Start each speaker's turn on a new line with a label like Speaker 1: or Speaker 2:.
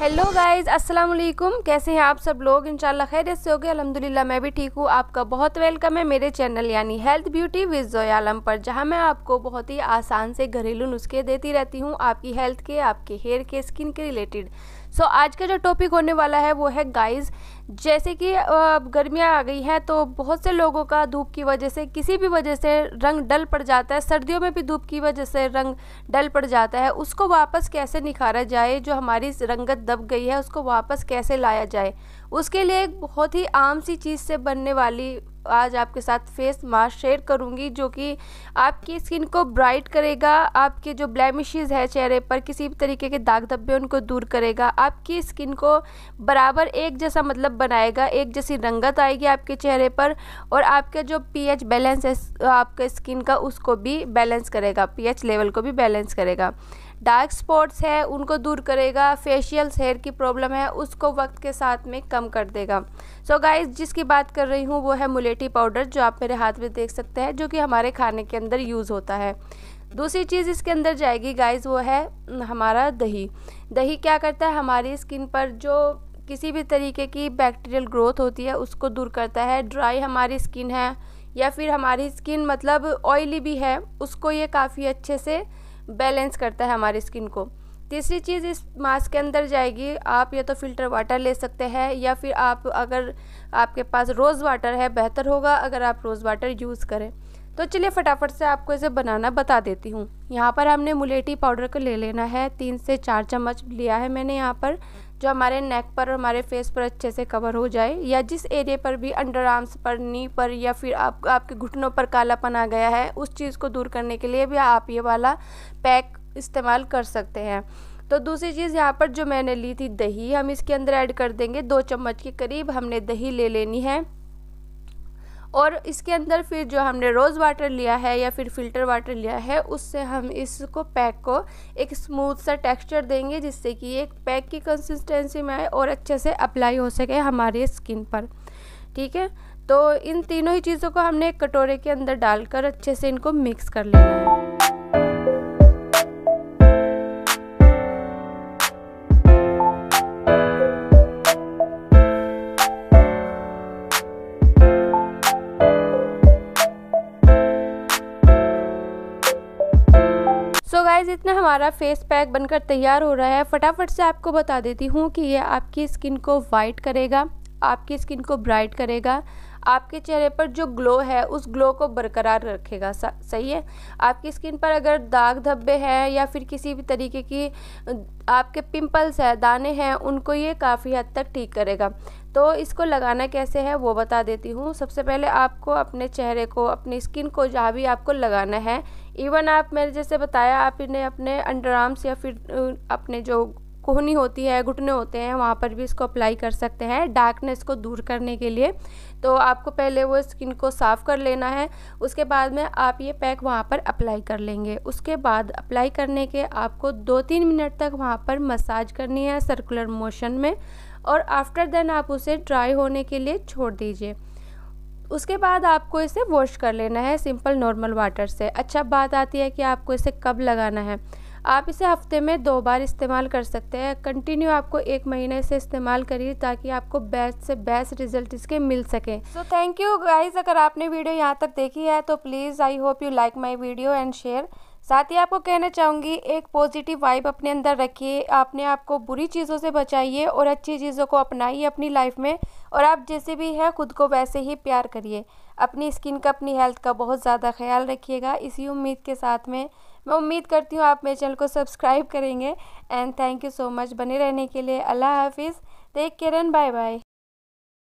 Speaker 1: Hello guys अस्सलाम वालेकुम कैसे हैं आप सब लोग? इंशाल्लाह खैरियत से हो गए अलहमदिल्ला मैं भी ठीक हूँ। आपका बहुत वेलकम है मेरे चैनल यानी हेल्थ ब्यूटी विद जोयालम पर जहाँ मैं आपको बहुत ही आसान से घरेलू नुस्खे देती रहती हूँ आपकी हेल्थ के आपके हेयर के स्किन के रिलेटेड सो so, आज का जो टॉपिक होने वाला है वो है गाइस जैसे कि अब गर्मियाँ आ गई हैं तो बहुत से लोगों का धूप की वजह से किसी भी वजह से रंग डल पड़ जाता है सर्दियों में भी धूप की वजह से रंग डल पड़ जाता है उसको वापस कैसे निखारा जाए जो हमारी रंगत दब गई है, उसको वापस कैसे लाया जाए? उसके लिए एक बहुत ही आम सी चीज़ से बनने वाली आज आपके साथ फेस मास्क शेयर करूँगी, जो कि आपकी स्किन को ब्राइट करेगा, आपके जो ब्लैमिशेस है चेहरे पर किसी भी तरीके के दाग धब्बे उनको दूर करेगा, आपकी स्किन को बराबर एक जैसा मतलब बनाएगा, एक जैसी रंगत आएगी आपके चेहरे पर, और आपका जो पीएच बैलेंस है, आपके स्किन का उसको भी बैलेंस करेगा, पीएच लेवल को भी बैलेंस करेगा। डार्क स्पॉट्स है, उनको दूर करेगा, फेशियल हेयर की प्रॉब्लम है, उसको वक्त के साथ में कम कर देगा। सो so गाइस जिसकी बात कर रही हूँ, वो है मुलेटी पाउडर, जो आप मेरे हाथ में देख सकते हैं, जो कि हमारे खाने के अंदर यूज़ होता है। दूसरी चीज़ इसके अंदर जाएगी गाइस वो है हमारा दही। दही क्या करता है? हमारी स्किन पर जो किसी भी तरीके की बैक्टीरियल ग्रोथ होती है, उसको दूर करता है। ड्राई हमारी स्किन है, या फिर हमारी स्किन मतलब ऑयली भी है, उसको ये काफ़ी अच्छे से बैलेंस करता है हमारी स्किन को। तीसरी चीज़ इस मास्क के अंदर जाएगी, आप या तो फ़िल्टर वाटर ले सकते हैं या फिर आप अगर आपके पास रोज़ वाटर है, बेहतर होगा अगर आप रोज़ वाटर यूज़ करें। तो चलिए फटाफट से आपको इसे बनाना बता देती हूँ। यहाँ पर हमने मुलेटी पाउडर को ले लेना है, तीन से चार चम्मच लिया है मैंने यहाँ पर। जो हमारे नेक पर और हमारे फेस पर अच्छे से कवर हो जाए, या जिस एरिया पर भी अंडर आर्म्स पर नी पर, या फिर आप, आपके घुटनों पर कालापन आ गया है, उस चीज़ को दूर करने के लिए भी आप ये वाला पैक इस्तेमाल कर सकते हैं। तो दूसरी चीज़ यहाँ पर जो मैंने ली थी दही, हम इसके अंदर ऐड कर देंगे, दो चम्मच के करीब हमने दही ले लेनी है। और इसके अंदर फिर जो हमने रोज़ वाटर लिया है या फिर फ़िल्टर वाटर लिया है, उससे हम इसको पैक को एक स्मूथ सा टेक्सचर देंगे, जिससे कि एक पैक की कंसिस्टेंसी में आए और अच्छे से अप्लाई हो सके हमारे स्किन पर। ठीक है? तो इन तीनों ही चीज़ों को हमने एक कटोरे के अंदर डालकर अच्छे से इनको मिक्स कर लेना है। गाइज़ इतना हमारा फेस पैक बनकर तैयार हो रहा है। फटाफट से आपको बता देती हूँ कि ये आपकी स्किन को वाइट करेगा, आपकी स्किन को ब्राइट करेगा, आपके चेहरे पर जो ग्लो है, उस ग्लो को बरकरार रखेगा। सही है? आपकी स्किन पर अगर दाग धब्बे हैं या फिर किसी भी तरीके की आपके पिंपल्स है, दाने हैं, उनको ये काफ़ी हद तक ठीक करेगा। तो इसको लगाना कैसे है वो बता देती हूँ। सबसे पहले आपको अपने चेहरे को, अपनी स्किन को जहाँ भी आपको लगाना है। इवन आप मैंने जैसे बताया, आप इन्हें अपने अंडर आर्म्स या फिर अपने जो कोहनी होती है, घुटने होते हैं, वहाँ पर भी इसको अप्लाई कर सकते हैं डार्कनेस को दूर करने के लिए। तो आपको पहले वो स्किन को साफ़ कर लेना है। उसके बाद में आप ये पैक वहाँ पर अप्लाई कर लेंगे। उसके बाद अप्लाई करने के आपको दो तीन मिनट तक वहाँ पर मसाज करनी है सर्कुलर मोशन में। और आफ्टर देन आप उसे ड्राई होने के लिए छोड़ दीजिए। उसके बाद आपको इसे वॉश कर लेना है सिंपल नॉर्मल वाटर से। अच्छा बात आती है कि आपको इसे कब लगाना है। आप इसे हफ़्ते में दो बार इस्तेमाल कर सकते हैं। कंटिन्यू आपको एक महीने से इस्तेमाल करिए ताकि आपको बेस्ट से बेस्ट रिज़ल्ट इसके मिल सके। सो थैंक यू गाइज़ अगर आपने वीडियो यहाँ तक देखी है तो please I hope you like my video and share साथ ही आपको कहना चाहूँगी, एक पॉजिटिव वाइब अपने अंदर रखिए आपने आपको बुरी चीज़ों से बचाइए और अच्छी चीज़ों को अपनाइए अपनी लाइफ में और आप जैसे भी हैं, खुद को वैसे ही प्यार करिए। अपनी स्किन का, अपनी हेल्थ का बहुत ज़्यादा ख्याल रखिएगा। इसी उम्मीद के साथ में मैं उम्मीद करती हूँ आप मेरे चैनल को सब्सक्राइब करेंगे। And thank you so much बने रहने के लिए। अल्लाह हाफिज़। Take care and bye bye